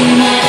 tonight.